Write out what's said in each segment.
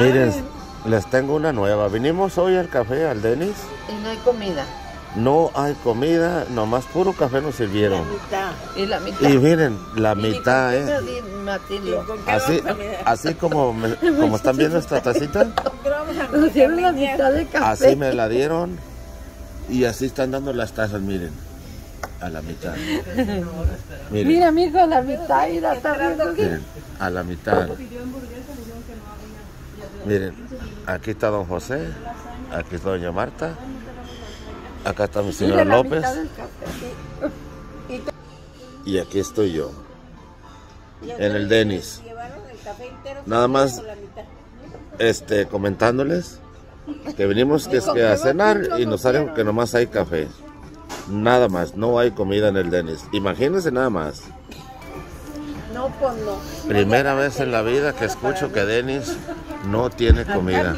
Miren, les tengo una nueva. Vinimos hoy al café, al Denis. Y no hay comida. No hay comida, nomás puro café nos sirvieron. Y la mitad. Y miren, la mitad, ¿eh? Así, así como, me- como están viendo esta tacita, Nos dieron la mitad de café. así me la dieron. Y así están dando las tazas, miren. A la mitad. Miren, Mira, mijo, la mitad y la está viendo aquí. miren, a la mitad. Miren, aquí está don José, aquí está doña Marta, acá está mi señora López y aquí estoy yo, en el Denis. Nada más este, comentándoles que venimos que, es que a cenar y nos sale que nomás hay café. Nada más, no hay comida en el Denis. Imagínense nada más. No, pues no. Primera vez en la vida que escucho que Denis no tiene comida.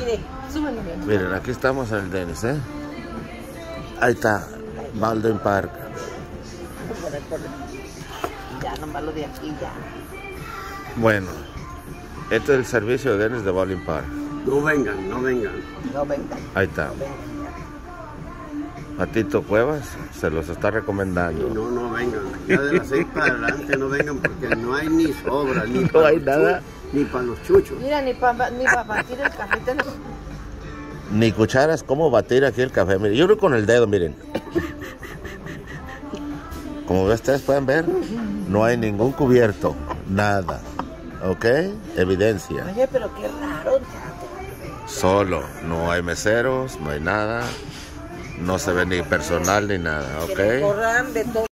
Miren, aquí estamos en el Denis, ¿eh? Ahí está, Baldwin Park. Ya, nomás lo de aquí, ya. Bueno, este es el servicio de Denis de Baldwin Park. No vengan, no vengan. No venga. Ahí está. Patito Cuevas se los está recomendando. No, no vengan. Ya de las seis para adelante no vengan porque no hay ni sobra, ni No hay nada. Ni para los chuchos. Mira, ni para ni pa batir el café tenemos. Ni cucharas, ¿cómo batir aquí el café? Miren, yo creo con el dedo, miren. Como ustedes pueden ver, no hay ningún cubierto, nada. ¿Ok? Evidencia. Oye, pero qué raro. Solo, no hay meseros, no hay nada. No se ve ni personal ni nada, ¿ok? Corran de todo.